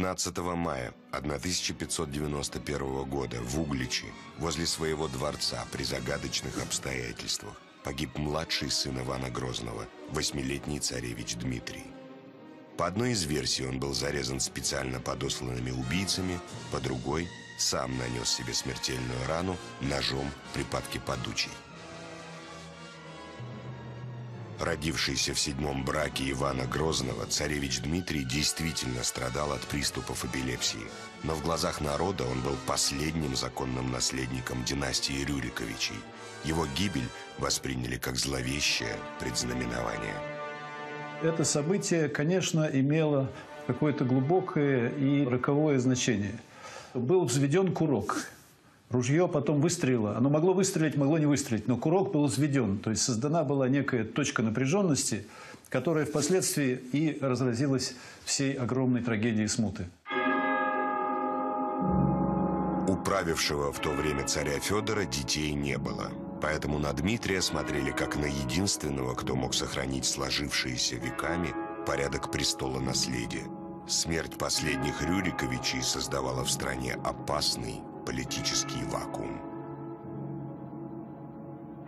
15 мая 1591 года в Угличе, возле своего дворца при загадочных обстоятельствах, погиб младший сын Ивана Грозного, восьмилетний царевич Дмитрий. По одной из версий он был зарезан специально подосланными убийцами, по другой – сам нанес себе смертельную рану ножом в припадке подучей. Родившийся в седьмом браке Ивана Грозного, царевич Дмитрий действительно страдал от приступов эпилепсии. Но в глазах народа он был последним законным наследником династии Рюриковичей. Его гибель восприняли как зловещее предзнаменование. Это событие, конечно, имело какое-то глубокое и роковое значение. Был взведен курок. Ружье потом выстрелило. Оно могло выстрелить, могло не выстрелить, но курок был взведен. То есть создана была некая точка напряженности, которая впоследствии и разразилась всей огромной трагедией смуты. У правившего в то время царя Федора детей не было. Поэтому на Дмитрия смотрели как на единственного, кто мог сохранить сложившиеся веками порядок престола наследия. Смерть последних Рюриковичей создавала в стране опасный политический вакуум.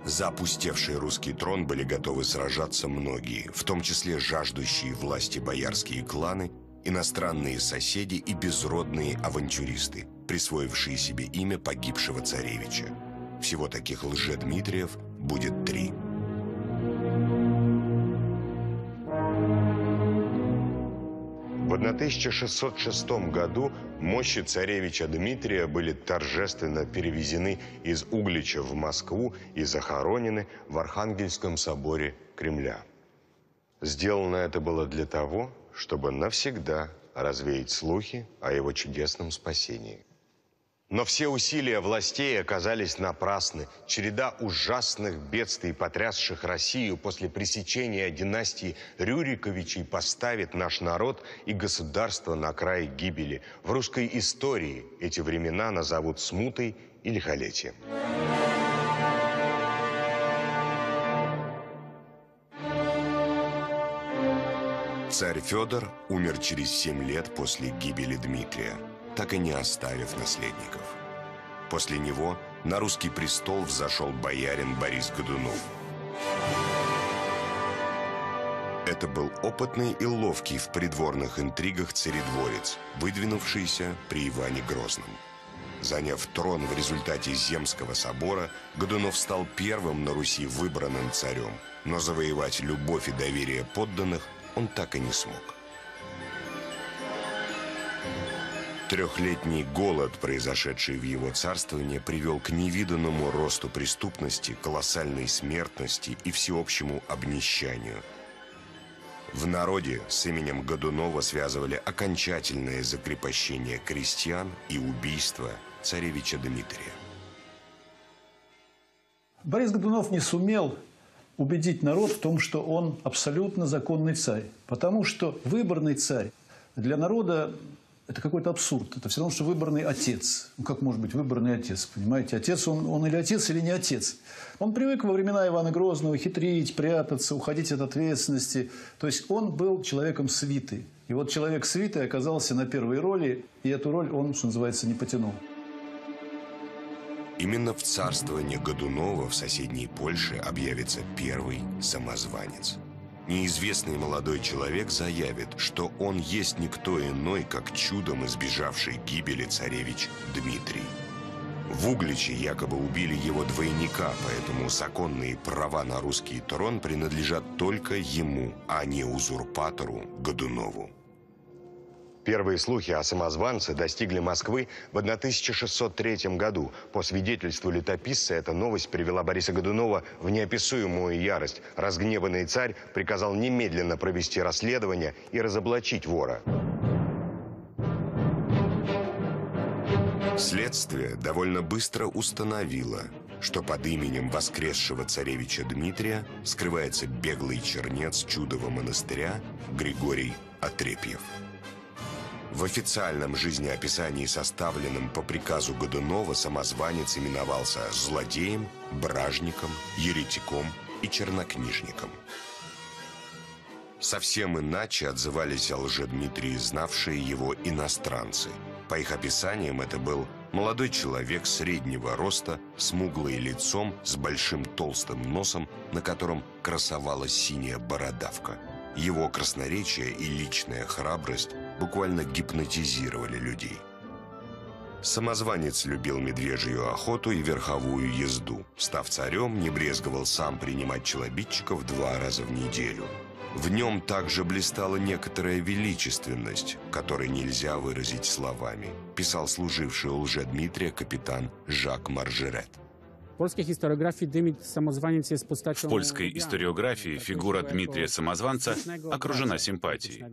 За опустевший русский трон были готовы сражаться многие, в том числе жаждущие власти боярские кланы, иностранные соседи и безродные авантюристы, присвоившие себе имя погибшего царевича. Всего таких лже-Дмитриев будет три. В 1606 году мощи царевича Дмитрия были торжественно перевезены из Углича в Москву и захоронены в Архангельском соборе Кремля. Сделано это было для того, чтобы навсегда развеять слухи о его чудесном спасении. Но все усилия властей оказались напрасны. Череда ужасных бедствий, потрясших Россию после пресечения династии Рюриковичей, поставит наш народ и государство на край гибели. В русской истории эти времена назовут смутой и лихолетием. Царь Федор умер через семь лет после гибели Дмитрия так и не оставив наследников. После него на русский престол взошел боярин Борис Годунов. Это был опытный и ловкий в придворных интригах царедворец, выдвинувшийся при Иване Грозном. Заняв трон в результате Земского собора, Годунов стал первым на Руси выбранным царем, но завоевать любовь и доверие подданных он так и не смог. Трехлетний голод, произошедший в его царствовании, привел к невиданному росту преступности, колоссальной смертности и всеобщему обнищанию. В народе с именем Годунова связывали окончательное закрепощение крестьян и убийство царевича Дмитрия. Борис Годунов не сумел убедить народ в том, что он абсолютно законный царь. Потому что выборный царь для народа это какой-то абсурд. Это все равно, что выборный отец. Ну, как может быть выборный отец, понимаете? Отец, он, он или отец, или не отец. Он привык во времена Ивана Грозного хитрить, прятаться, уходить от ответственности. То есть, он был человеком свиты. И вот человек свиты оказался на первой роли, и эту роль он, что называется, не потянул. Именно в царствовании Годунова в соседней Польше объявится первый самозванец – неизвестный молодой человек заявит, что он есть никто иной, как чудом избежавший гибели царевич Дмитрий. В Угличе якобы убили его двойника, поэтому законные права на русский трон принадлежат только ему, а не узурпатору Годунову. Первые слухи о самозванце достигли Москвы в 1603 году. По свидетельству летописца, эта новость привела Бориса Годунова в неописуемую ярость. Разгневанный царь приказал немедленно провести расследование и разоблачить вора. Следствие довольно быстро установило, что под именем воскресшего царевича Дмитрия скрывается беглый чернец чудового монастыря Григорий Отрепьев. В официальном жизнеописании, составленном по приказу Годунова, самозванец именовался злодеем, бражником, еретиком и чернокнижником. Совсем иначе отзывались о Лжедмитрии знавшие его иностранцы. По их описаниям это был молодой человек среднего роста, смуглый лицом, с большим толстым носом, на котором красовалась синяя бородавка. Его красноречие и личная храбрость буквально гипнотизировали людей. Самозванец любил медвежью охоту и верховую езду. Став царем, не брезговал сам принимать челобитчиков два раза в неделю – в нем также блистала некоторая величественность, которой нельзя выразить словами, писал служивший у Дмитрия капитан Жак Маржерет. В польской историографии фигура Дмитрия Самозванца окружена симпатией.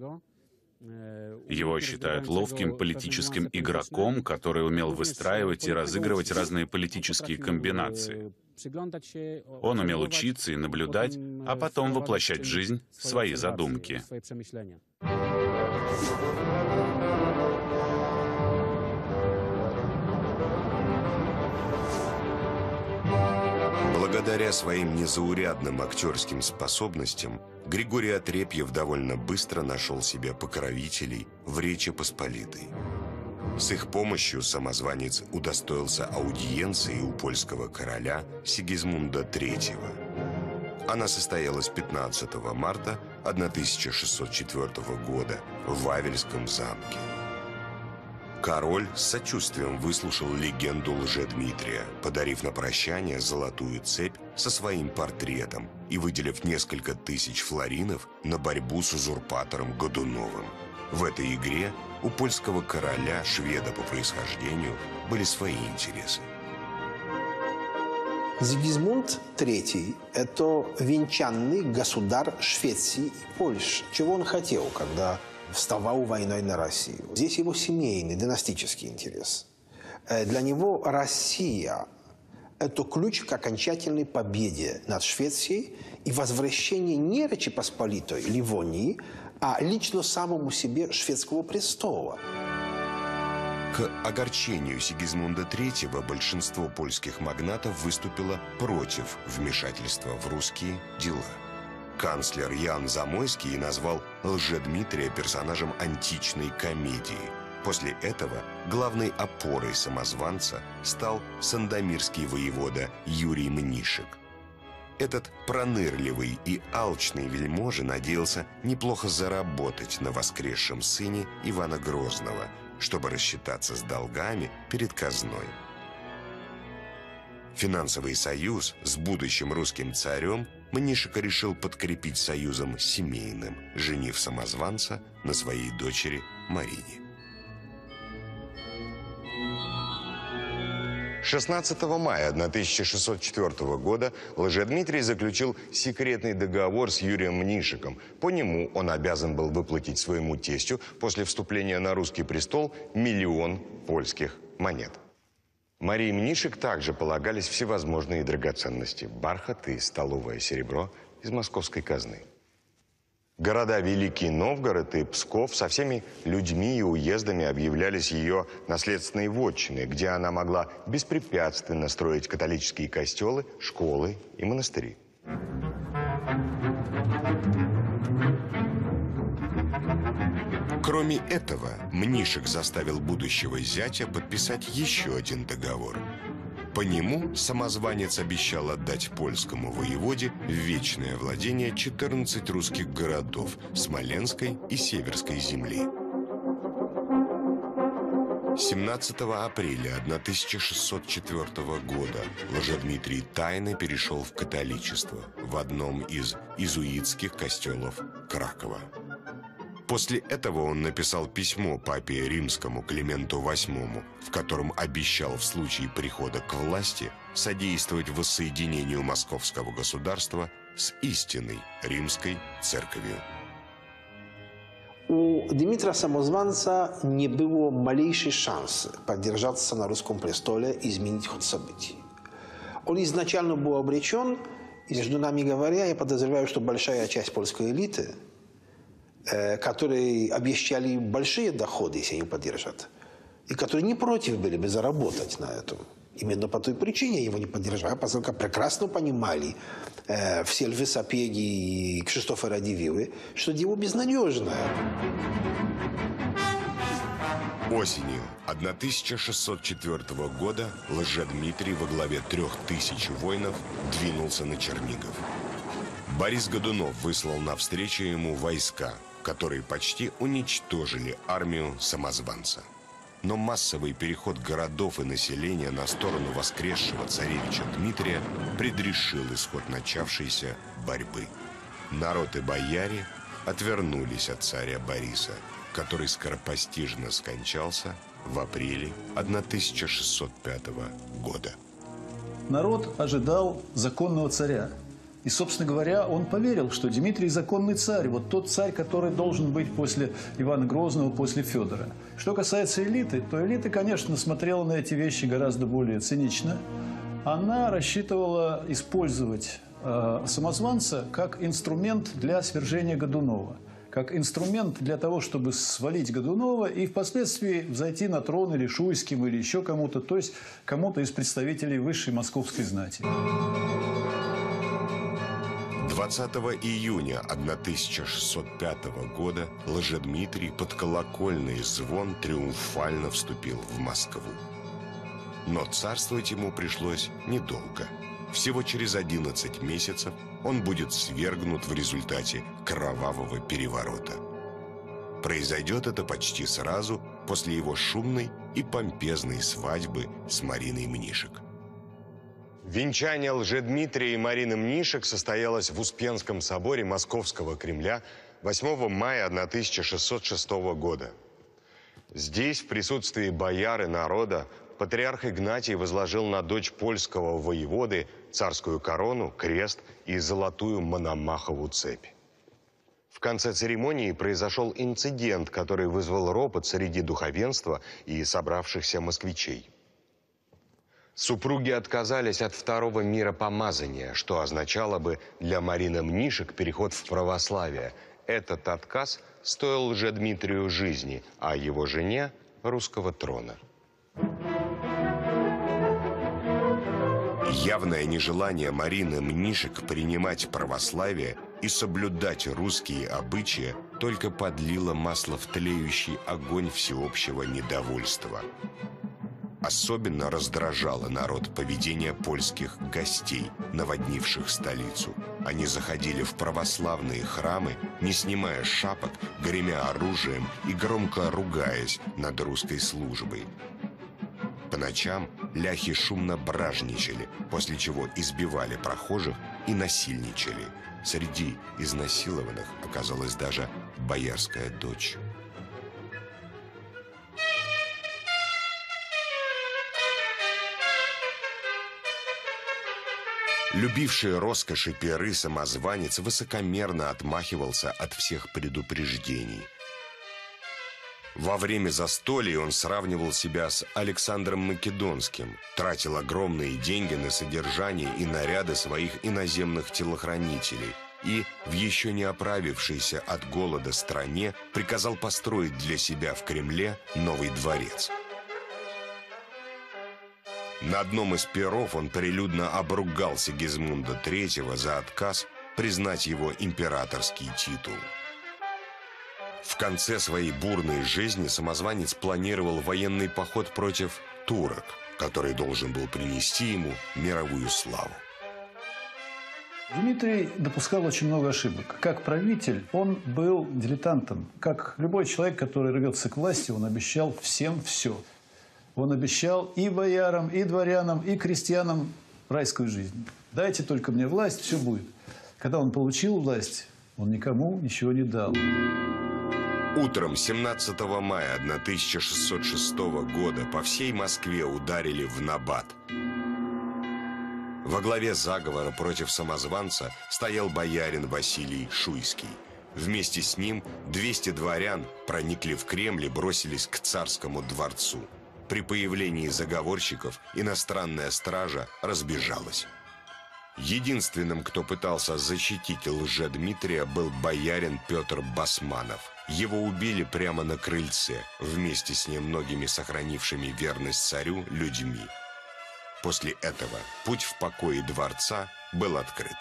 Его считают ловким политическим игроком, который умел выстраивать и разыгрывать разные политические комбинации. Он умел учиться и наблюдать, а потом воплощать в жизнь свои задумки. Благодаря своим незаурядным актерским способностям Григорий Отрепьев довольно быстро нашел себе покровителей в Речи Посполитой. С их помощью самозванец удостоился аудиенции у польского короля Сигизмунда III. Она состоялась 15 марта 1604 года в Вавельском замке. Король с сочувствием выслушал легенду лжедмитрия, подарив на прощание золотую цепь со своим портретом и выделив несколько тысяч флоринов на борьбу с узурпатором Годуновым. В этой игре у польского короля, шведа по происхождению, были свои интересы. Зигизмунд III – это венчанный государь Швеции и Польши. Чего он хотел, когда вставал войной на Россию? Здесь его семейный, династический интерес. Э, для него Россия – это ключ к окончательной победе над Швецией и возвращение не Речи Посполитой, Ливонии, а лично самому себе шведского престола. К огорчению Сигизмунда III большинство польских магнатов выступило против вмешательства в русские дела. Канцлер Ян Замойский назвал Лжедмитрия персонажем античной комедии. После этого главной опорой самозванца стал сандомирский воевода Юрий Мнишек. Этот пронырливый и алчный вельможа надеялся неплохо заработать на воскресшем сыне Ивана Грозного, чтобы рассчитаться с долгами перед казной. Финансовый союз с будущим русским царем Мнишек решил подкрепить союзом семейным, женив самозванца на своей дочери Марине. 16 мая 1604 года Лжедмитрий заключил секретный договор с Юрием Мнишиком. По нему он обязан был выплатить своему тестю после вступления на русский престол миллион польских монет. Марии Мнишек также полагались всевозможные драгоценности – бархат и столовое серебро из московской казны. Города Великий Новгород и Псков со всеми людьми и уездами объявлялись ее наследственной вотчиной, где она могла беспрепятственно строить католические костелы, школы и монастыри. Кроме этого, Мнишек заставил будущего зятя подписать еще один договор – по нему самозванец обещал отдать польскому воеводе вечное владение 14 русских городов Смоленской и Северской земли. 17 апреля 1604 года Лжедмитрий тайно перешел в католичество в одном из изуитских костелов Кракова. После этого он написал письмо папе римскому Клименту VIII, в котором обещал в случае прихода к власти содействовать воссоединению московского государства с истинной римской церковью. У Дмитрия Самозванца не было малейшей шансы поддержаться на русском престоле и изменить ход событий. Он изначально был обречен, и, между нами говоря, я подозреваю, что большая часть польской элиты – которые обещали большие доходы, если они поддержат, и которые не против были бы заработать на этом. Именно по той причине его не поддержали, поскольку прекрасно понимали э, все львы Сапеги и Кшиштофа Радивилы, что дело безнадежное. Осенью 1604 года Лжедмитрий во главе трех тысяч воинов двинулся на Чернигов. Борис Годунов выслал навстречу ему войска, которые почти уничтожили армию самозванца. Но массовый переход городов и населения на сторону воскресшего царевича Дмитрия предрешил исход начавшейся борьбы. Народ и бояре отвернулись от царя Бориса, который скоропостижно скончался в апреле 1605 года. Народ ожидал законного царя, и, собственно говоря, он поверил, что Дмитрий законный царь, вот тот царь, который должен быть после Ивана Грозного, после Федора. Что касается элиты, то элита, конечно, смотрела на эти вещи гораздо более цинично. Она рассчитывала использовать э, самозванца как инструмент для свержения Годунова как инструмент для того, чтобы свалить Годунова и впоследствии взойти на трон или Шуйским, или еще кому-то, то есть кому-то из представителей высшей московской знати. 20 июня 1605 года Лжедмитрий под колокольный звон триумфально вступил в Москву. Но царствовать ему пришлось недолго. Всего через 11 месяцев он будет свергнут в результате кровавого переворота. Произойдет это почти сразу после его шумной и помпезной свадьбы с Мариной Мнишек. Венчание Лжедмитрия и Марины Мнишек состоялось в Успенском соборе Московского Кремля 8 мая 1606 года. Здесь, в присутствии бояр и народа, патриарх Игнатий возложил на дочь польского воеводы царскую корону, крест и золотую мономахову цепь. В конце церемонии произошел инцидент, который вызвал ропот среди духовенства и собравшихся москвичей. Супруги отказались от второго мира помазания, что означало бы для Марины Мнишек переход в православие. Этот отказ стоил уже Дмитрию жизни, а его жене – русского трона. Явное нежелание Марины Мнишек принимать православие и соблюдать русские обычаи только подлило масло в тлеющий огонь всеобщего недовольства. Особенно раздражало народ поведение польских гостей, наводнивших столицу. Они заходили в православные храмы, не снимая шапок, гремя оружием и громко ругаясь над русской службой. По ночам ляхи шумно бражничали, после чего избивали прохожих и насильничали. Среди изнасилованных оказалась даже боярская дочь. Любивший роскоши перы самозванец высокомерно отмахивался от всех предупреждений. Во время застолья он сравнивал себя с Александром Македонским, тратил огромные деньги на содержание и наряды своих иноземных телохранителей и в еще не оправившейся от голода стране приказал построить для себя в Кремле новый дворец – на одном из перов он прилюдно обругал Сигизмунда III за отказ признать его императорский титул. В конце своей бурной жизни самозванец планировал военный поход против турок, который должен был принести ему мировую славу. Дмитрий допускал очень много ошибок. Как правитель он был дилетантом. Как любой человек, который рвется к власти, он обещал всем все. Он обещал и боярам, и дворянам, и крестьянам райскую жизнь. Дайте только мне власть, все будет. Когда он получил власть, он никому ничего не дал. Утром 17 мая 1606 года по всей Москве ударили в набат. Во главе заговора против самозванца стоял боярин Василий Шуйский. Вместе с ним 200 дворян проникли в Кремль и бросились к царскому дворцу. При появлении заговорщиков иностранная стража разбежалась. Единственным, кто пытался защитить лже-Дмитрия, был боярин Петр Басманов. Его убили прямо на крыльце, вместе с немногими сохранившими верность царю людьми. После этого путь в покое дворца был открыт.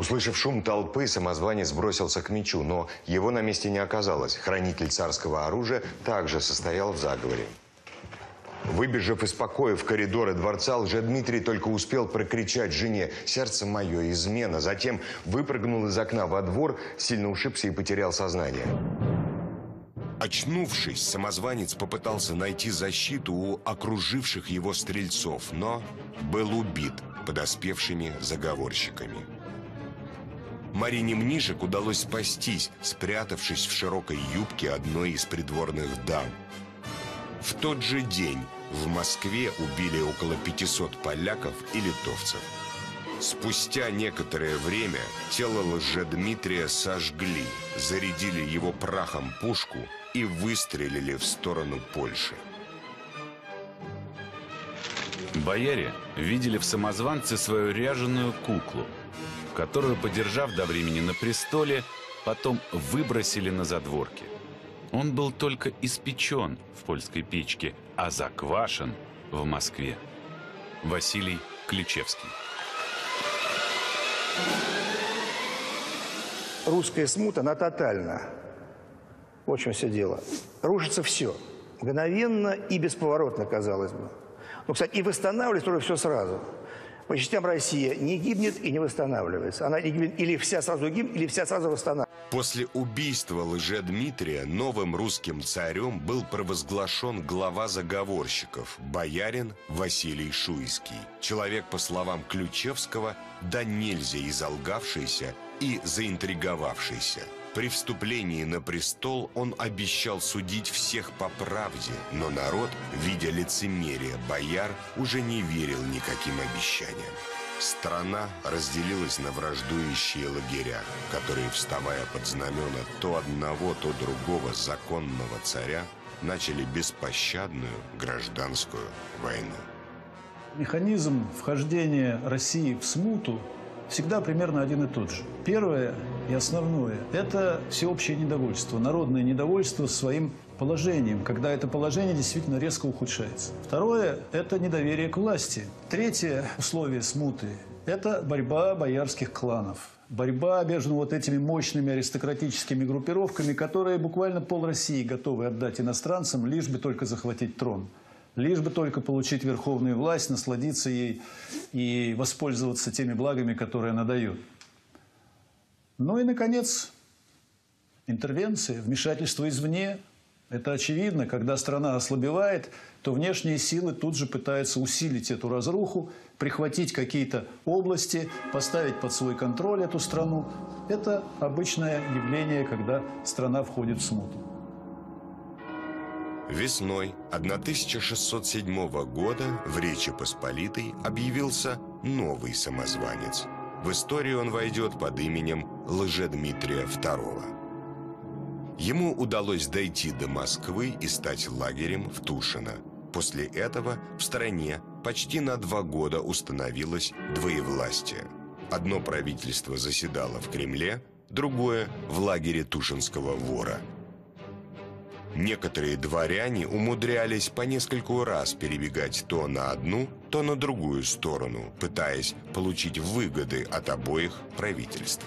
Услышав шум толпы, самозванец бросился к мечу, но его на месте не оказалось. Хранитель царского оружия также состоял в заговоре. Выбежав из покоя в коридоры дворца, Лжедмитрий только успел прокричать жене «Сердце мое, измена!». Затем выпрыгнул из окна во двор, сильно ушибся и потерял сознание. Очнувшись, самозванец попытался найти защиту у окруживших его стрельцов, но был убит подоспевшими заговорщиками. Марине Мнишек удалось спастись, спрятавшись в широкой юбке одной из придворных дам. В тот же день в Москве убили около 500 поляков и литовцев. Спустя некоторое время тело лжедмитрия сожгли, зарядили его прахом пушку и выстрелили в сторону Польши. Бояре видели в самозванце свою ряженую куклу – которую, подержав до времени на престоле, потом выбросили на задворки. Он был только испечен в польской печке, а заквашен в Москве. Василий Ключевский. Русская смута, она тотальна. В общем, все дело. Рушится все. Мгновенно и бесповоротно, казалось бы. Ну, кстати, и восстанавливать тоже все сразу – по частям Россия не гибнет и не восстанавливается. Она не гибнет или вся сразу гибнет, или вся сразу восстанавливается. После убийства лже-Дмитрия новым русским царем был провозглашен глава заговорщиков, боярин Василий Шуйский. Человек, по словам Ключевского, да нельзя изолгавшийся и заинтриговавшийся – при вступлении на престол он обещал судить всех по правде, но народ, видя лицемерие бояр, уже не верил никаким обещаниям. Страна разделилась на враждующие лагеря, которые, вставая под знамена то одного, то другого законного царя, начали беспощадную гражданскую войну. Механизм вхождения России в смуту всегда примерно один и тот же. Первое и основное – это всеобщее недовольство, народное недовольство своим положением, когда это положение действительно резко ухудшается. Второе – это недоверие к власти. Третье условие смуты – это борьба боярских кланов. Борьба между вот этими мощными аристократическими группировками, которые буквально пол России готовы отдать иностранцам, лишь бы только захватить трон – лишь бы только получить верховную власть, насладиться ей и воспользоваться теми благами, которые она дает. Ну и, наконец, интервенция, вмешательство извне. Это очевидно, когда страна ослабевает, то внешние силы тут же пытаются усилить эту разруху, прихватить какие-то области, поставить под свой контроль эту страну. Это обычное явление, когда страна входит в смуту. Весной 1607 года в Речи Посполитой объявился новый самозванец. В историю он войдет под именем Лжедмитрия II. Ему удалось дойти до Москвы и стать лагерем в Тушино. После этого в стране почти на два года установилось двоевластие. Одно правительство заседало в Кремле, другое – в лагере Тушинского вора – Некоторые дворяне умудрялись по нескольку раз перебегать то на одну, то на другую сторону, пытаясь получить выгоды от обоих правительств.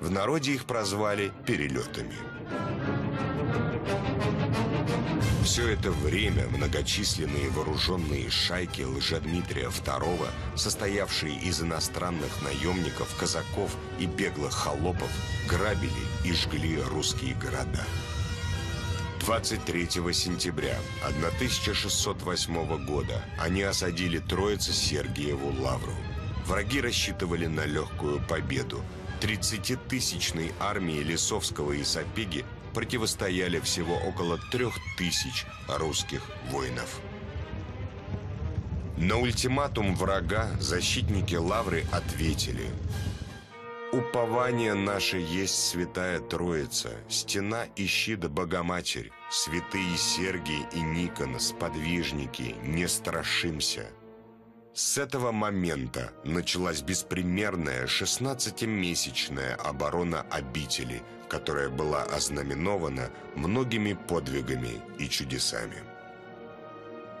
В народе их прозвали «перелетами». Все это время многочисленные вооруженные шайки Лжедмитрия II, состоявшие из иностранных наемников, казаков и беглых холопов, грабили и жгли русские города. 23 сентября 1608 года они осадили Троице-Сергиеву лавру. Враги рассчитывали на легкую победу. 30-тысячной армии Лисовского и Сапеги противостояли всего около трех тысяч русских воинов. На ультиматум врага защитники Лавры ответили – Упование наше есть Святая Троица, стена и щит Богоматерь, святые Сергий и Никон, сподвижники, не страшимся. С этого момента началась беспримерная 16-месячная оборона обители, которая была ознаменована многими подвигами и чудесами.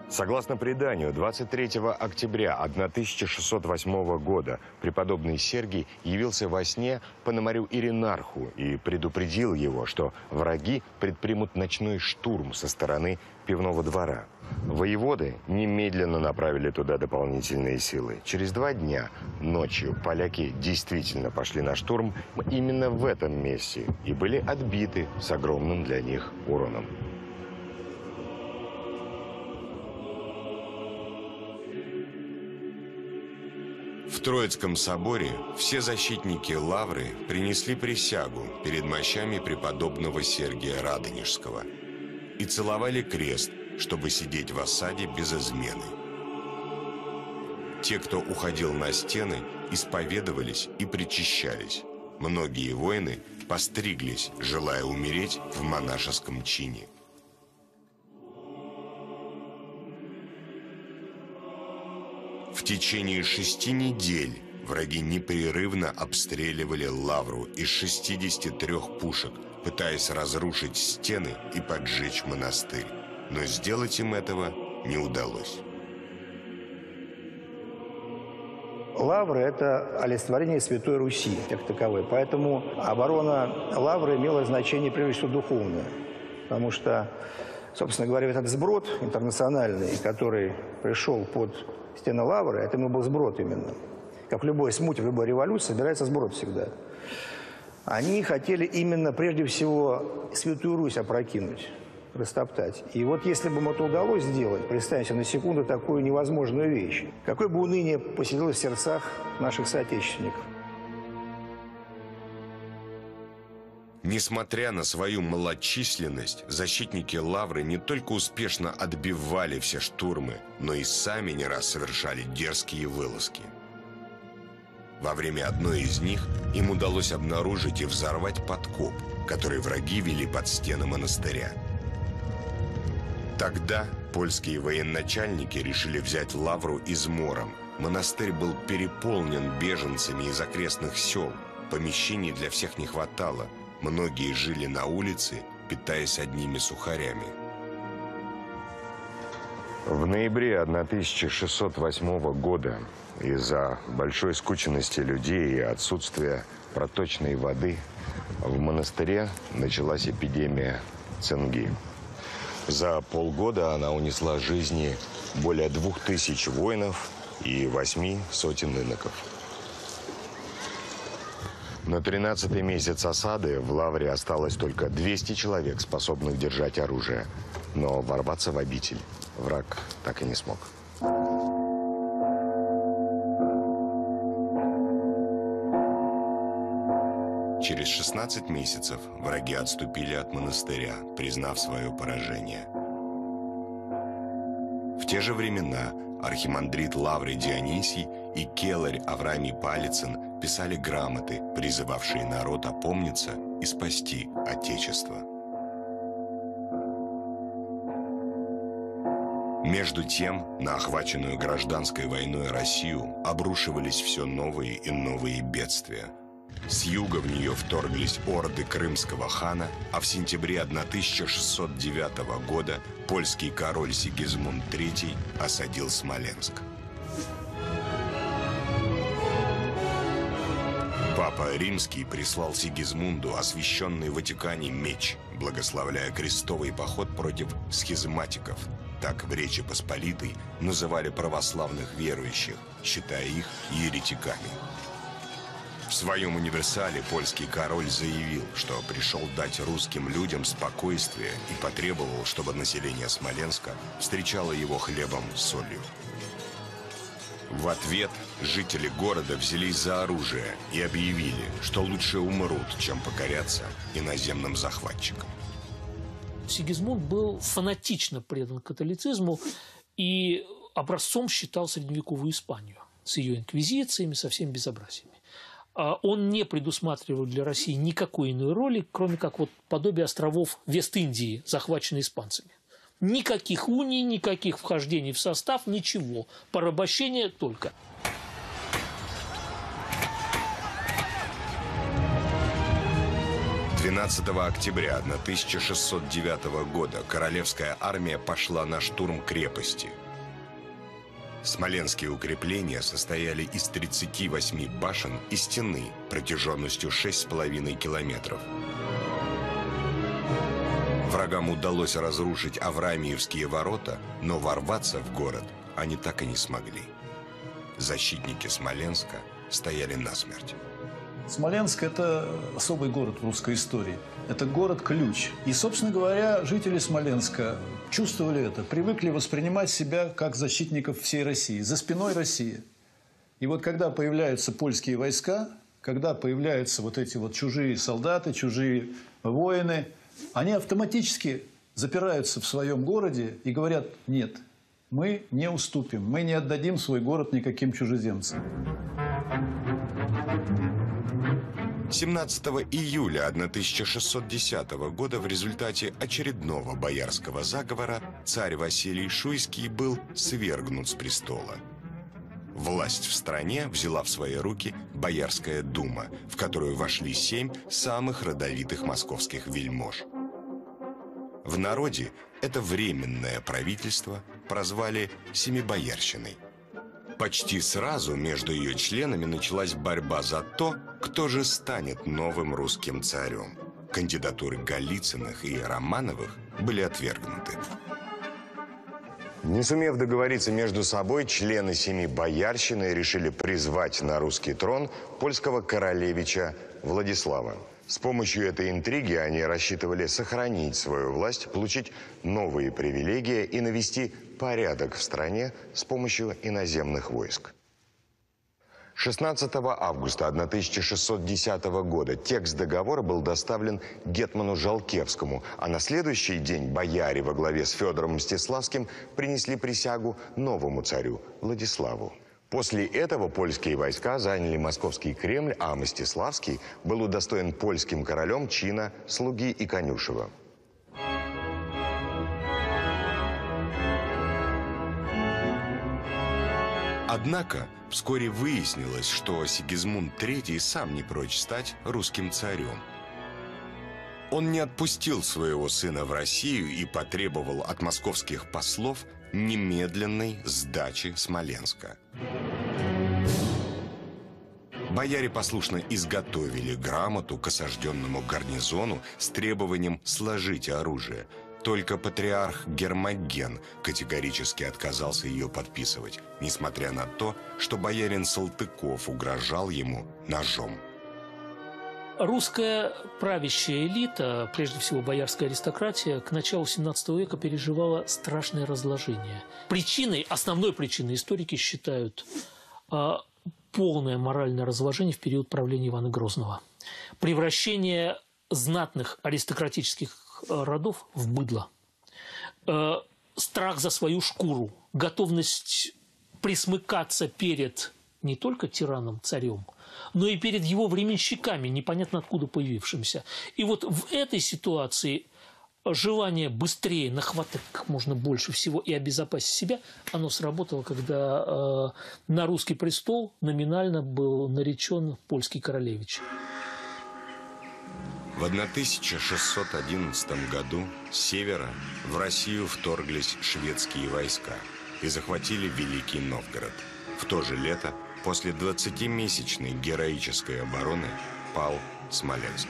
Согласно преданию, 23 октября 1608 года преподобный Сергий явился во сне Пономарю Иринарху и предупредил его, что враги предпримут ночной штурм со стороны пивного двора. Воеводы немедленно направили туда дополнительные силы. Через два дня ночью поляки действительно пошли на штурм именно в этом месте и были отбиты с огромным для них уроном. Троицком соборе все защитники Лавры принесли присягу перед мощами преподобного Сергия Радонежского и целовали крест, чтобы сидеть в осаде без измены. Те, кто уходил на стены, исповедовались и причащались. Многие воины постриглись, желая умереть в монашеском чине. Течение шести недель враги непрерывно обстреливали лавру из 63 пушек, пытаясь разрушить стены и поджечь монастырь. Но сделать им этого не удалось. Лавры – это олицетворение Святой Руси, как таковой. Поэтому оборона Лавры имела значение, прежде всего, духовное. Потому что, собственно говоря, этот сброд интернациональный, который пришел под стены Лавры, это был сброд именно. Как любой смуте, в любой революции собирается сброд всегда. Они хотели именно, прежде всего, Святую Русь опрокинуть растоптать. И вот если бы им это удалось сделать, представьте на секунду такую невозможную вещь, какое бы уныние поселилось в сердцах наших соотечественников. Несмотря на свою малочисленность, защитники Лавры не только успешно отбивали все штурмы, но и сами не раз совершали дерзкие вылазки. Во время одной из них им удалось обнаружить и взорвать подкоп, который враги вели под стены монастыря – Тогда польские военачальники решили взять Лавру измором. Монастырь был переполнен беженцами из окрестных сел. Помещений для всех не хватало. Многие жили на улице, питаясь одними сухарями. В ноябре 1608 года из-за большой скученности людей и отсутствия проточной воды в монастыре началась эпидемия цинги. За полгода она унесла жизни более двух тысяч воинов и восьми сотен иноков. На 13-й месяц осады в Лавре осталось только 200 человек, способных держать оружие. Но ворваться в обитель враг так и не смог. Через 16 месяцев враги отступили от монастыря, признав свое поражение. В те же времена архимандрит Лаврий Дионисий и келарь Авраамий Палицын писали грамоты, призывавшие народ опомниться и спасти Отечество. Между тем, на охваченную гражданской войной Россию обрушивались все новые и новые бедствия – с юга в нее вторглись орды крымского хана, а в сентябре 1609 года польский король Сигизмунд III осадил Смоленск. Папа Римский прислал Сигизмунду освященный в Ватикане меч, благословляя крестовый поход против схизматиков. Так в Речи Посполитой называли православных верующих, считая их еретиками. В своем универсале польский король заявил, что пришел дать русским людям спокойствие и потребовал, чтобы население Смоленска встречало его хлебом с солью. В ответ жители города взялись за оружие и объявили, что лучше умрут, чем покоряться иноземным захватчикам. Сигизмунд был фанатично предан католицизму и образцом считал средневековую Испанию с ее инквизициями, со всеми безобразиями. А он не предусматривал для России никакой иной роли, кроме как вот подобие островов Вест-Индии, захваченные испанцами. Никаких уний, никаких вхождений в состав, ничего. Порабощение только. 12 октября 1609 года королевская армия пошла на штурм крепости. Смоленские укрепления состояли из 38 башен и стены протяженностью 6,5 километров. Врагам удалось разрушить Авраамиевские ворота, но ворваться в город они так и не смогли. Защитники Смоленска стояли насмерть. Смоленск – это особый город в русской истории. Это город-ключ. И, собственно говоря, жители Смоленска чувствовали это, привыкли воспринимать себя как защитников всей России. За спиной России. И вот когда появляются польские войска, когда появляются вот эти вот чужие солдаты, чужие воины, они автоматически запираются в своем городе и говорят, нет, мы не уступим, мы не отдадим свой город никаким чужеземцам. 17 июля 1610 года в результате очередного боярского заговора царь Василий Шуйский был свергнут с престола. Власть в стране взяла в свои руки Боярская дума, в которую вошли семь самых родовитых московских вельмож. В народе это временное правительство прозвали «семибоярщиной». Почти сразу между ее членами началась борьба за то, кто же станет новым русским царем. Кандидатуры Голицыных и Романовых были отвергнуты. Не сумев договориться между собой, члены семи боярщины решили призвать на русский трон польского королевича Владислава. С помощью этой интриги они рассчитывали сохранить свою власть, получить новые привилегии и навести порядок в стране с помощью иноземных войск. 16 августа 1610 года текст договора был доставлен Гетману Жалкевскому, а на следующий день бояре во главе с Федором Мстиславским принесли присягу новому царю Владиславу. После этого польские войска заняли московский Кремль, а Мстиславский был удостоен польским королем чина слуги и конюшева. Однако вскоре выяснилось, что Сигизмунд III сам не прочь стать русским царем. Он не отпустил своего сына в Россию и потребовал от московских послов немедленной сдачи Смоленска. Бояре послушно изготовили грамоту к осажденному гарнизону с требованием сложить оружие – только патриарх Гермоген категорически отказался ее подписывать, несмотря на то, что боярин Салтыков угрожал ему ножом. Русская правящая элита, прежде всего боярская аристократия, к началу XVII века переживала страшное разложение. Причиной, основной причиной историки считают а, полное моральное разложение в период правления Ивана Грозного. Превращение знатных аристократических родов в быдло. Э, страх за свою шкуру, готовность присмыкаться перед не только тираном, царем, но и перед его временщиками, непонятно откуда появившимся. И вот в этой ситуации желание быстрее нахватать как можно больше всего и обезопасить себя, оно сработало, когда э, на русский престол номинально был наречен польский королевич. В 1611 году с севера в Россию вторглись шведские войска и захватили Великий Новгород. В то же лето, после 20-месячной героической обороны, пал Смоленск.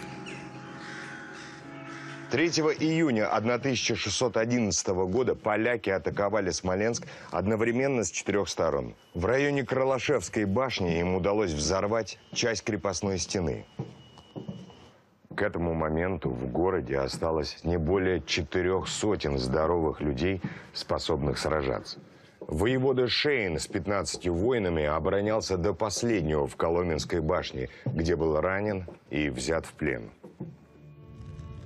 3 июня 1611 года поляки атаковали Смоленск одновременно с четырех сторон. В районе Кралашевской башни им удалось взорвать часть крепостной стены. К этому моменту в городе осталось не более четырех сотен здоровых людей, способных сражаться. Воевода Шейн с 15 воинами оборонялся до последнего в Коломенской башне, где был ранен и взят в плен.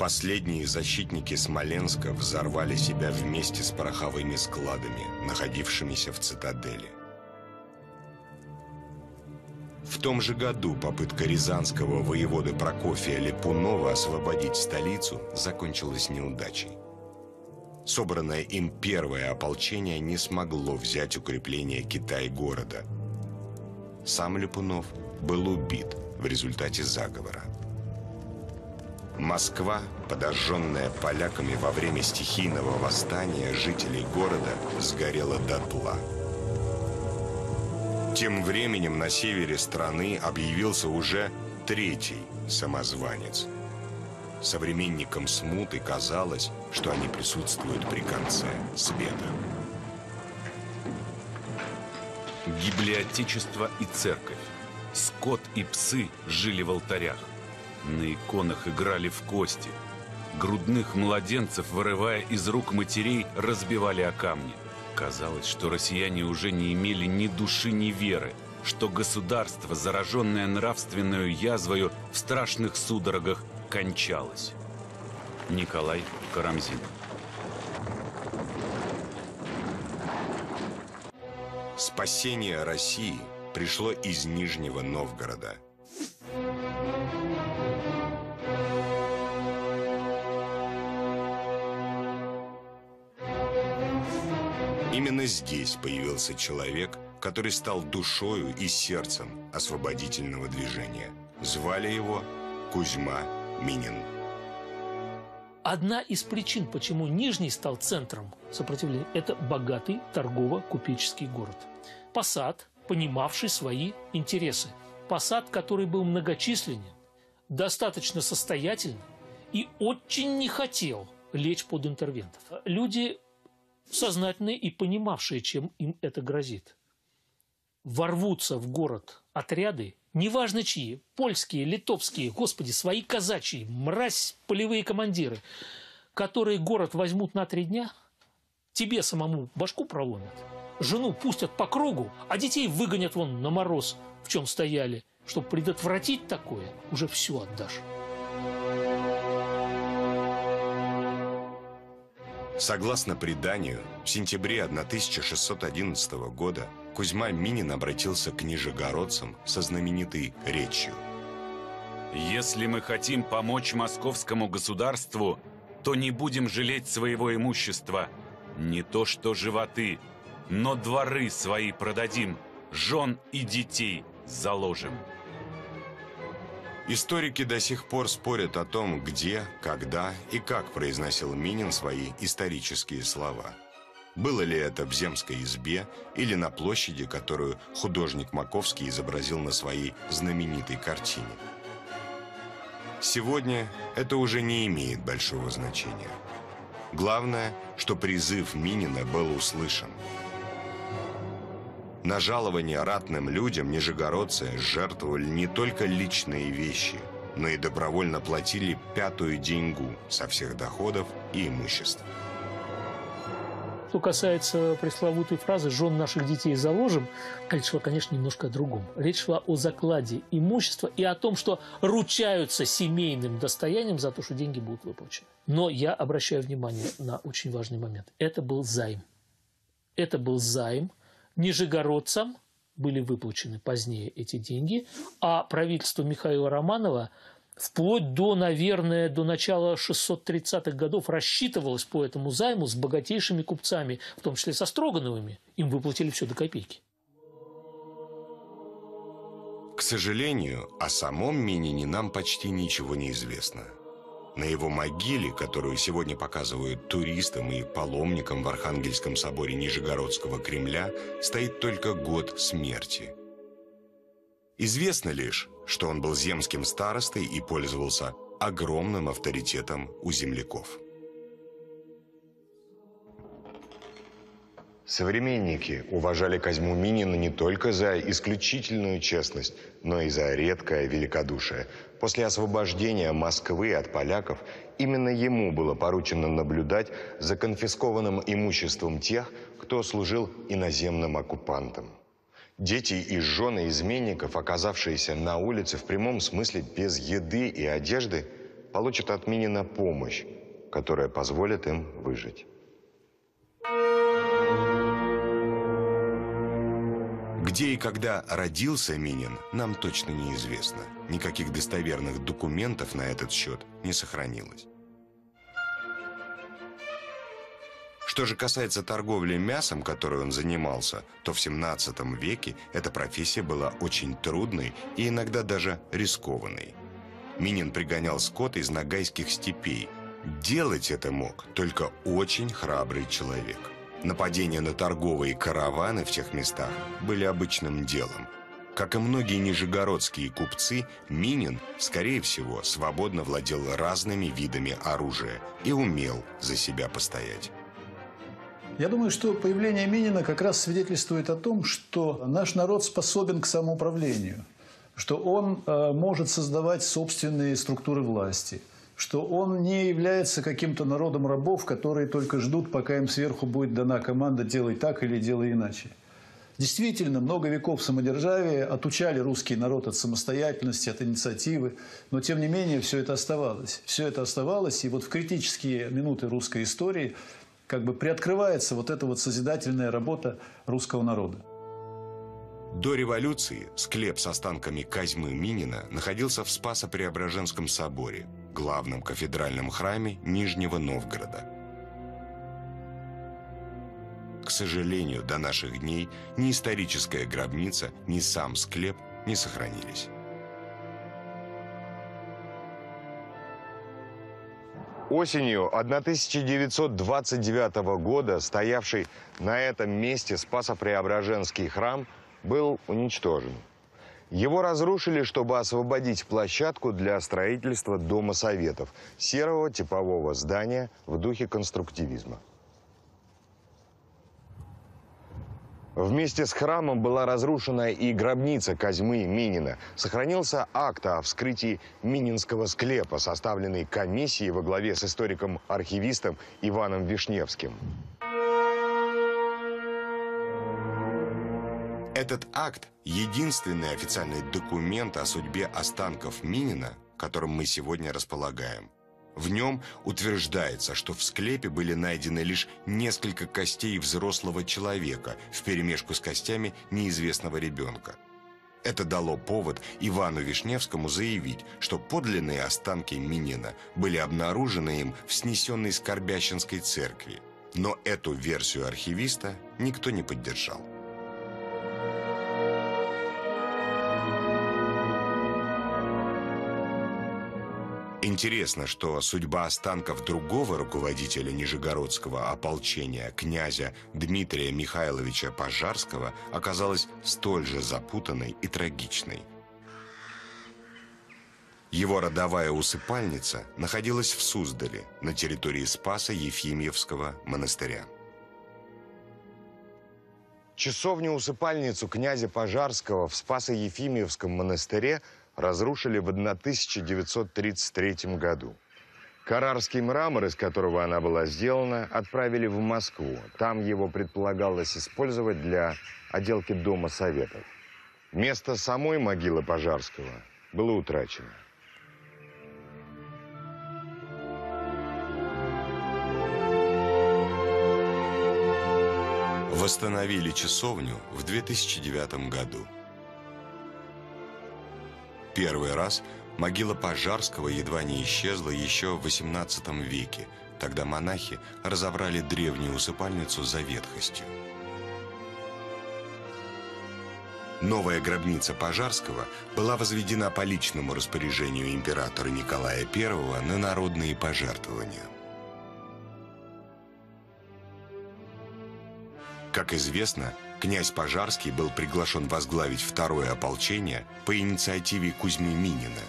Последние защитники Смоленска взорвали себя вместе с пороховыми складами, находившимися в цитадели. В том же году попытка рязанского воеводы Прокофия Липунова освободить столицу закончилась неудачей. Собранное им первое ополчение не смогло взять укрепление Китай-города. Сам Липунов был убит в результате заговора. Москва, подожженная поляками во время стихийного восстания жителей города, сгорела дотла. Тем временем на севере страны объявился уже третий самозванец. Современникам смуты казалось, что они присутствуют при конце света. Гибли Отечество и Церковь. Скот и псы жили в алтарях. На иконах играли в кости. Грудных младенцев, вырывая из рук матерей, разбивали о камни. Казалось, что россияне уже не имели ни души, ни веры, что государство, зараженное нравственную язвою, в страшных судорогах кончалось. Николай Карамзин Спасение России пришло из Нижнего Новгорода. Именно здесь появился человек, который стал душою и сердцем освободительного движения. Звали его Кузьма Минин. Одна из причин, почему Нижний стал центром сопротивления, это богатый торгово-купеческий город. Посад, понимавший свои интересы. Посад, который был многочисленен, достаточно состоятельным и очень не хотел лечь под интервентов. Люди сознательные и понимавшие, чем им это грозит. Ворвутся в город отряды, неважно чьи, польские, литовские, господи, свои казачьи, мразь полевые командиры, которые город возьмут на три дня, тебе самому башку проломят, жену пустят по кругу, а детей выгонят вон на мороз, в чем стояли. Чтобы предотвратить такое, уже все отдашь. Согласно преданию, в сентябре 1611 года Кузьма Минин обратился к нижегородцам со знаменитой речью. Если мы хотим помочь московскому государству, то не будем жалеть своего имущества. Не то что животы, но дворы свои продадим, жен и детей заложим. Историки до сих пор спорят о том, где, когда и как произносил Минин свои исторические слова. Было ли это в Земской избе или на площади, которую художник Маковский изобразил на своей знаменитой картине. Сегодня это уже не имеет большого значения. Главное, что призыв Минина был услышан – на жалование ратным людям нижегородцы жертвовали не только личные вещи, но и добровольно платили пятую деньгу со всех доходов и имущества. Что касается пресловутой фразы «жен наших детей заложим», речь шла, конечно, немножко о другом. Речь шла о закладе имущества и о том, что ручаются семейным достоянием за то, что деньги будут выплачены. Но я обращаю внимание на очень важный момент. Это был займ. Это был займ – нижегородцам были выплачены позднее эти деньги, а правительство Михаила Романова вплоть до, наверное, до начала 630-х годов рассчитывалось по этому займу с богатейшими купцами, в том числе со Строгановыми. Им выплатили все до копейки. К сожалению, о самом Минине нам почти ничего не известно – на его могиле, которую сегодня показывают туристам и паломникам в Архангельском соборе Нижегородского Кремля, стоит только год смерти. Известно лишь, что он был земским старостой и пользовался огромным авторитетом у земляков. Современники уважали Козьму Минина не только за исключительную честность, но и за редкое великодушие. После освобождения Москвы от поляков именно ему было поручено наблюдать за конфискованным имуществом тех, кто служил иноземным оккупантам. Дети и жены изменников, оказавшиеся на улице в прямом смысле без еды и одежды, получат от Минина помощь, которая позволит им выжить. Где и когда родился Минин, нам точно неизвестно. Никаких достоверных документов на этот счет не сохранилось. Что же касается торговли мясом, которой он занимался, то в 17 веке эта профессия была очень трудной и иногда даже рискованной. Минин пригонял скот из нагайских степей. Делать это мог только очень храбрый человек. Нападения на торговые караваны в тех местах были обычным делом. Как и многие нижегородские купцы, Минин, скорее всего, свободно владел разными видами оружия и умел за себя постоять. Я думаю, что появление Минина как раз свидетельствует о том, что наш народ способен к самоуправлению, что он э, может создавать собственные структуры власти, что он не является каким-то народом рабов, которые только ждут, пока им сверху будет дана команда «делай так» или «делай иначе». Действительно, много веков самодержавия отучали русский народ от самостоятельности, от инициативы, но тем не менее все это оставалось. Все это оставалось, и вот в критические минуты русской истории – как бы приоткрывается вот эта вот созидательная работа русского народа. До революции склеп с останками Козьмы Минина находился в Спасо-Преображенском соборе, главном кафедральном храме Нижнего Новгорода. К сожалению, до наших дней ни историческая гробница, ни сам склеп не сохранились. Осенью 1929 года стоявший на этом месте Спасо-Преображенский храм был уничтожен. Его разрушили, чтобы освободить площадку для строительства Дома Советов, серого типового здания в духе конструктивизма. Вместе с храмом была разрушена и гробница Козьмы Минина. Сохранился акт о вскрытии Мининского склепа, составленный комиссией во главе с историком-архивистом Иваном Вишневским. Этот акт – единственный официальный документ о судьбе останков Минина, которым мы сегодня располагаем – в нем утверждается, что в склепе были найдены лишь несколько костей взрослого человека вперемешку с костями неизвестного ребенка. Это дало повод Ивану Вишневскому заявить, что подлинные останки Минина были обнаружены им в снесенной Скорбящинской церкви. Но эту версию архивиста никто не поддержал. Интересно, что судьба останков другого руководителя Нижегородского ополчения, князя Дмитрия Михайловича Пожарского, оказалась столь же запутанной и трагичной. Его родовая усыпальница находилась в Суздале, на территории Спаса Ефимьевского монастыря. Часовню-усыпальницу князя Пожарского в Спасо-Ефимьевском монастыре – разрушили в 1933 году. Карарский мрамор, из которого она была сделана, отправили в Москву. Там его предполагалось использовать для отделки Дома Советов. Место самой могилы Пожарского было утрачено. Восстановили часовню в 2009 году. Первый раз могила Пожарского едва не исчезла еще в XVIII веке. Тогда монахи разобрали древнюю усыпальницу за ветхостью. Новая гробница Пожарского была возведена по личному распоряжению императора Николая I на народные пожертвования. Как известно, Князь Пожарский был приглашен возглавить второе ополчение по инициативе Кузьмы Минина.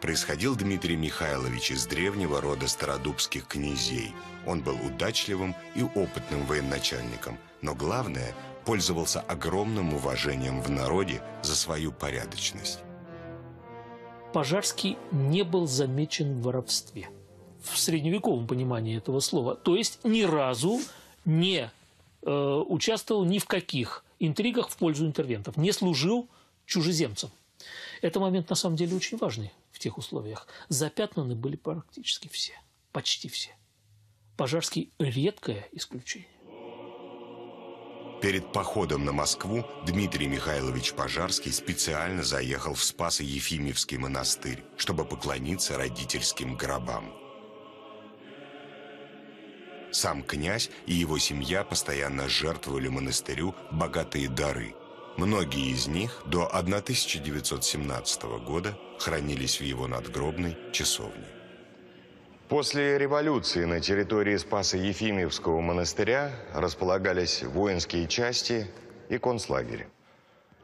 Происходил Дмитрий Михайлович из древнего рода стародубских князей. Он был удачливым и опытным военачальником, но главное – пользовался огромным уважением в народе за свою порядочность. Пожарский не был замечен в воровстве в средневековом понимании этого слова. То есть ни разу не Э, участвовал ни в каких интригах в пользу интервентов, не служил чужеземцам. Это момент на самом деле очень важный в тех условиях. Запятнаны были практически все, почти все. Пожарский – редкое исключение. Перед походом на Москву Дмитрий Михайлович Пожарский специально заехал в Спасо-Ефимьевский монастырь, чтобы поклониться родительским гробам. Сам князь и его семья постоянно жертвовали монастырю богатые дары. Многие из них до 1917 года хранились в его надгробной часовне. После революции на территории Спаса Ефимьевского монастыря располагались воинские части и концлагерь.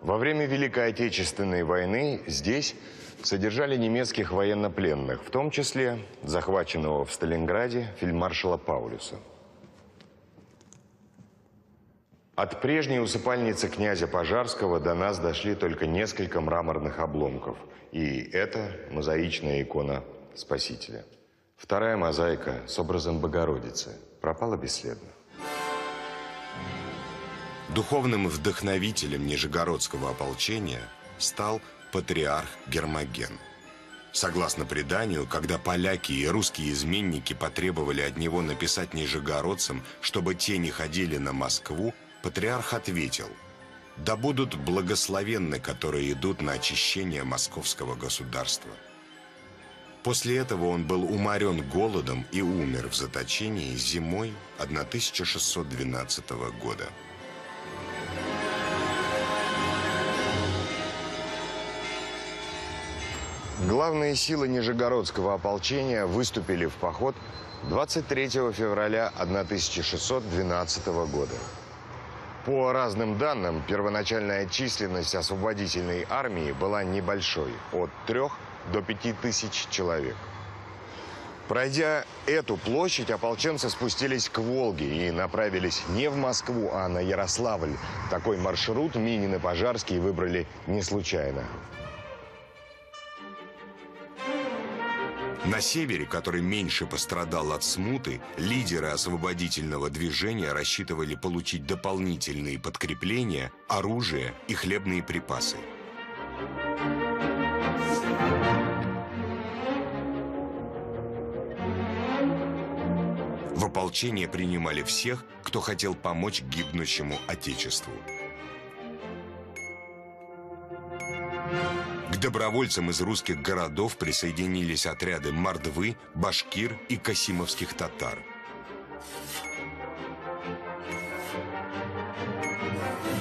Во время Великой Отечественной войны здесь содержали немецких военнопленных, в том числе захваченного в Сталинграде фельдмаршала Паулюса. От прежней усыпальницы князя Пожарского до нас дошли только несколько мраморных обломков. И это мозаичная икона Спасителя. Вторая мозаика с образом Богородицы пропала бесследно. Духовным вдохновителем Нижегородского ополчения стал патриарх Гермоген. Согласно преданию, когда поляки и русские изменники потребовали от него написать нижегородцам, чтобы те не ходили на Москву, патриарх ответил «Да будут благословенны, которые идут на очищение московского государства». После этого он был уморен голодом и умер в заточении зимой 1612 года. Главные силы Нижегородского ополчения выступили в поход 23 февраля 1612 года. По разным данным, первоначальная численность освободительной армии была небольшой – от 3 до 5 тысяч человек. Пройдя эту площадь, ополченцы спустились к Волге и направились не в Москву, а на Ярославль. Такой маршрут Минин и Пожарский выбрали не случайно. На севере, который меньше пострадал от смуты, лидеры освободительного движения рассчитывали получить дополнительные подкрепления, оружие и хлебные припасы. В ополчение принимали всех, кто хотел помочь гибнущему Отечеству. К добровольцам из русских городов присоединились отряды мордвы, башкир и касимовских татар.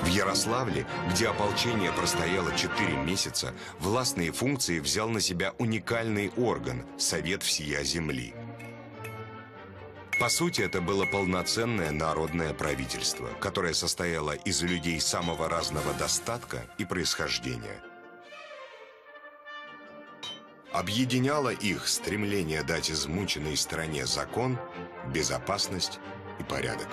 В Ярославле, где ополчение простояло 4 месяца, властные функции взял на себя уникальный орган – Совет всея земли. По сути, это было полноценное народное правительство, которое состояло из людей самого разного достатка и происхождения – Объединяло их стремление дать измученной стране закон, безопасность и порядок.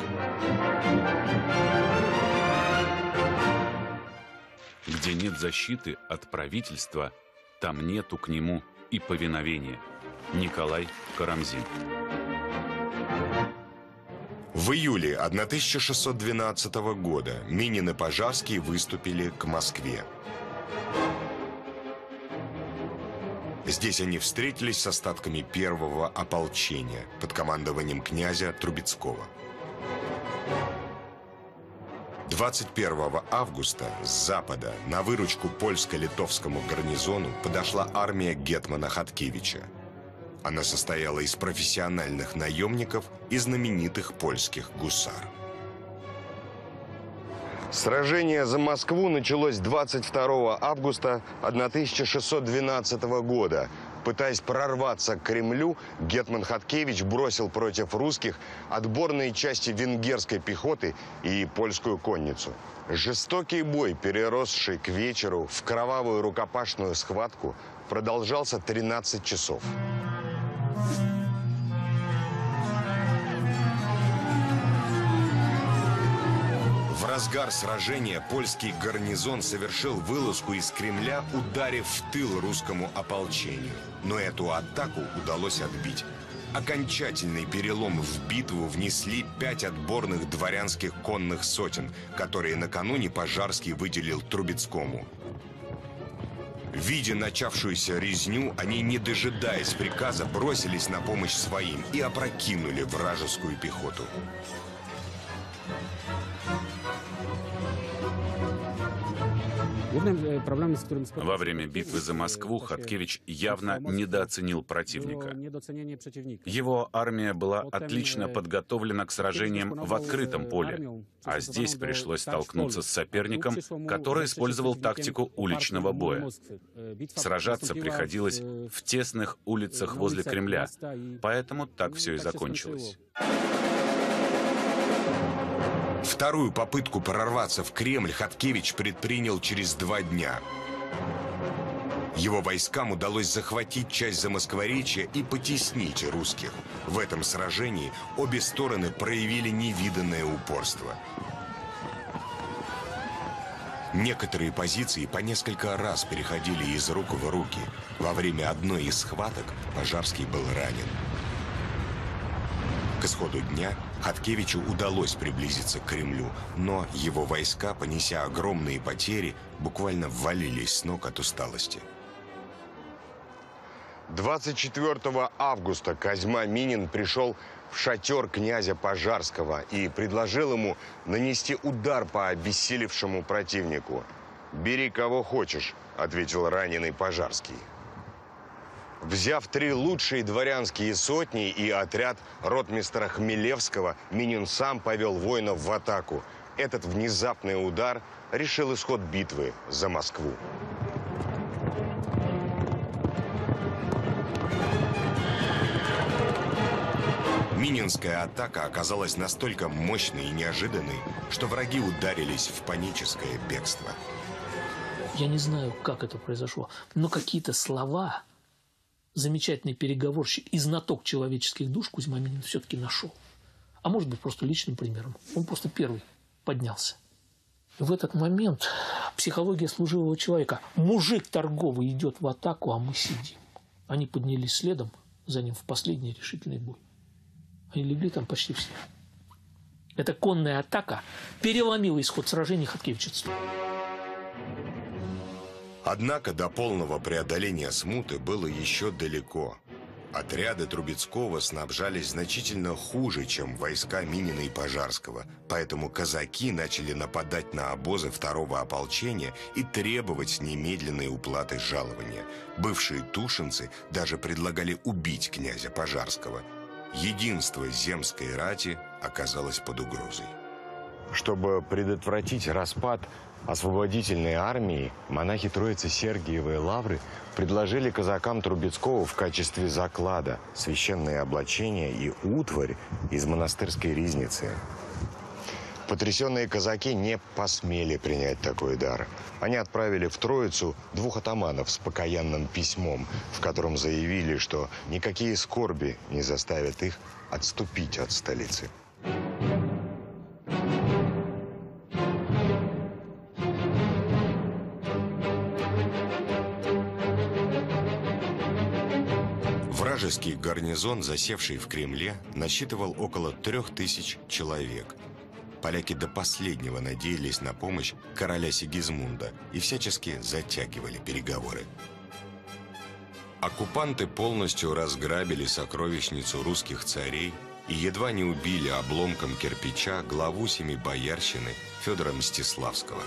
Где нет защиты от правительства, там нету к нему и повиновения. Николай Карамзин. В июле 1612 года Минин и Пожарский выступили к Москве. Здесь они встретились с остатками первого ополчения под командованием князя Трубецкого. 21 августа с запада на выручку польско-литовскому гарнизону подошла армия Гетмана Хаткевича. Она состояла из профессиональных наемников и знаменитых польских гусар. Сражение за Москву началось 22 августа 1612 года. Пытаясь прорваться к Кремлю, Гетман Хаткевич бросил против русских отборные части венгерской пехоты и польскую конницу. Жестокий бой, переросший к вечеру в кровавую рукопашную схватку, продолжался 13 часов. В разгар сражения польский гарнизон совершил вылазку из Кремля, ударив в тыл русскому ополчению. Но эту атаку удалось отбить. Окончательный перелом в битву внесли пять отборных дворянских конных сотен, которые накануне Пожарский выделил Трубецкому. Видя начавшуюся резню, они, не дожидаясь приказа, бросились на помощь своим и опрокинули вражескую пехоту. Во время битвы за Москву Хаткевич явно недооценил противника. Его армия была отлично подготовлена к сражениям в открытом поле, а здесь пришлось столкнуться с соперником, который использовал тактику уличного боя. Сражаться приходилось в тесных улицах возле Кремля, поэтому так все и закончилось. Вторую попытку прорваться в Кремль Хаткевич предпринял через два дня. Его войскам удалось захватить часть Замоскворечья и потеснить русских. В этом сражении обе стороны проявили невиданное упорство. Некоторые позиции по несколько раз переходили из рук в руки. Во время одной из схваток Пожарский был ранен. К исходу дня Хаткевичу удалось приблизиться к Кремлю, но его войска, понеся огромные потери, буквально ввалились с ног от усталости. 24 августа Козьма Минин пришел в шатер князя Пожарского и предложил ему нанести удар по обессилевшему противнику. «Бери кого хочешь», — ответил раненый Пожарский. Взяв три лучшие дворянские сотни и отряд ротмистра Хмелевского, Минин сам повел воинов в атаку. Этот внезапный удар решил исход битвы за Москву. Мининская атака оказалась настолько мощной и неожиданной, что враги ударились в паническое бегство. Я не знаю, как это произошло, но какие-то слова замечательный переговорщик и знаток человеческих душ Кузьма Минин все-таки нашел. А может быть, просто личным примером. Он просто первый поднялся. В этот момент психология служивого человека. Мужик торговый идет в атаку, а мы сидим. Они поднялись следом за ним в последний решительный бой. Они легли там почти все. Эта конная атака переломила исход сражений Хаткевичества. Однако до полного преодоления смуты было еще далеко. Отряды Трубецкого снабжались значительно хуже, чем войска Минина и Пожарского, поэтому казаки начали нападать на обозы второго ополчения и требовать немедленной уплаты жалования. Бывшие тушинцы даже предлагали убить князя Пожарского. Единство земской рати оказалось под угрозой. Чтобы предотвратить распад освободительной армии монахи Троицы Сергиевой Лавры предложили казакам Трубецкого в качестве заклада священные облачения и утварь из монастырской ризницы. Потрясенные казаки не посмели принять такой дар. Они отправили в Троицу двух атаманов с покаянным письмом, в котором заявили, что никакие скорби не заставят их отступить от столицы. Вражеский гарнизон, засевший в Кремле, насчитывал около трех тысяч человек. Поляки до последнего надеялись на помощь короля Сигизмунда и всячески затягивали переговоры. Оккупанты полностью разграбили сокровищницу русских царей и едва не убили обломком кирпича главу семи боярщины Федора Мстиславского.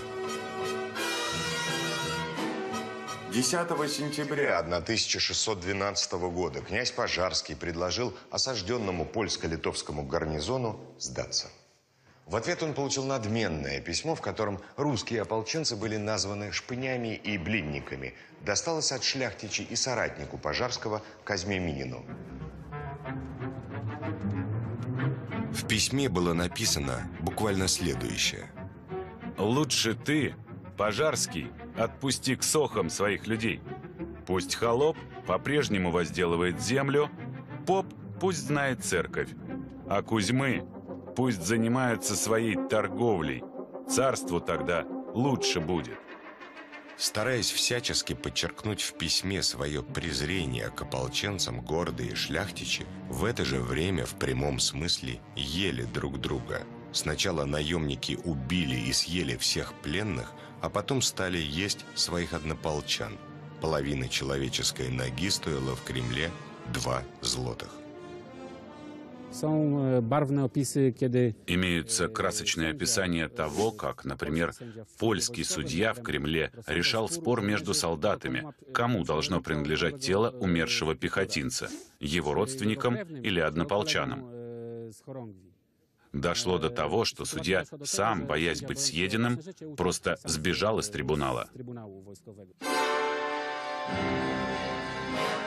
10 сентября 1612 года князь Пожарский предложил осажденному польско-литовскому гарнизону сдаться. В ответ он получил надменное письмо, в котором русские ополченцы были названы шпынями и блинниками. Досталось от шляхтичей и соратнику Пожарского Казьме Минину. В письме было написано буквально следующее. «Лучше ты, Пожарский, отпусти к сохам своих людей. Пусть холоп по-прежнему возделывает землю, поп пусть знает церковь, а Кузьмы пусть занимаются своей торговлей. Царству тогда лучше будет. Стараясь всячески подчеркнуть в письме свое презрение к ополченцам, гордые шляхтичи в это же время в прямом смысле ели друг друга. Сначала наемники убили и съели всех пленных, а потом стали есть своих однополчан. Половина человеческой ноги стоила в Кремле два злотых. Kiedy Имеются красочные описания того, как, например, польский судья в Кремле решал спор между солдатами, кому должно принадлежать тело умершего пехотинца, его родственникам или однополчанам. Дошло до того, что судья, сам, боясь быть съеденным, просто сбежал из трибунала. z Trybunału Wojskowego.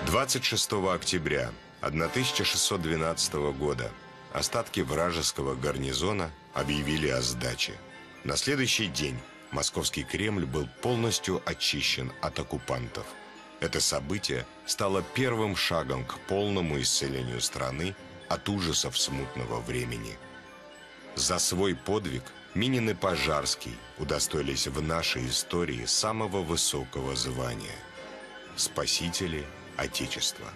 26 октября 1612 года остатки вражеского гарнизона объявили о сдаче. На следующий день московский Кремль был полностью очищен от оккупантов. Это событие стало первым шагом к полному исцелению страны от ужасов смутного времени. За свой подвиг Минин и Пожарский удостоились в нашей истории самого высокого звания – спасители Отечества.